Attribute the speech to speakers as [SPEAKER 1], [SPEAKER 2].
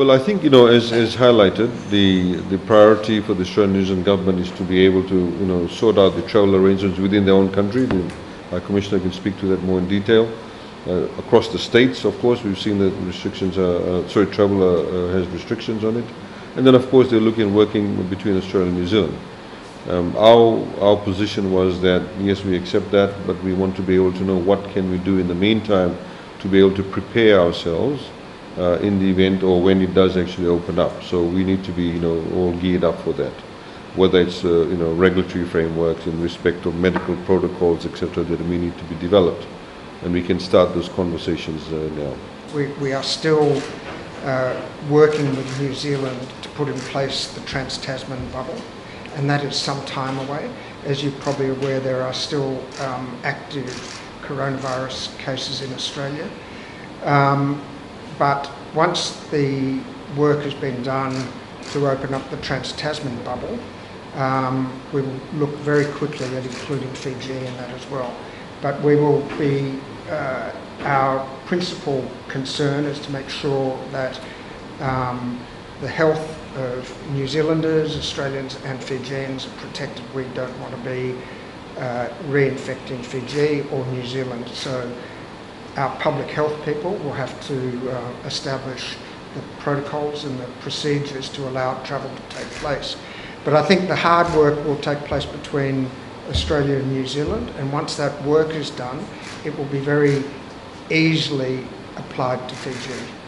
[SPEAKER 1] Well, I think, you know, as, as highlighted, the, the priority for the Australian New Zealand government is to be able to, you know, sort out the travel arrangements within their own country. The, our commissioner can speak to that more in detail. Uh, across the states, of course, we've seen that restrictions are, uh, sorry, travel uh, uh, has restrictions on it. And then, of course, they're looking at working between Australia and New Zealand. Um, our, our position was that, yes, we accept that, but we want to be able to know what can we do in the meantime to be able to prepare ourselves uh, in the event or when it does actually open up. So we need to be, you know, all geared up for that. Whether it's, uh, you know, regulatory frameworks in respect of medical protocols, etc., that we need to be developed. And we can start those conversations uh, now.
[SPEAKER 2] We, we are still uh, working with New Zealand to put in place the Trans-Tasman bubble, and that is some time away. As you're probably aware, there are still um, active coronavirus cases in Australia. Um, but once the work has been done to open up the Trans-Tasman bubble, um, we will look very quickly at including Fiji in that as well. But we will be, uh, our principal concern is to make sure that um, the health of New Zealanders, Australians and Fijians are protected. We don't want to be uh, reinfecting Fiji or New Zealand. So our public health people will have to uh, establish the protocols and the procedures to allow travel to take place. But I think the hard work will take place between Australia and New Zealand, and once that work is done, it will be very easily applied to Fiji.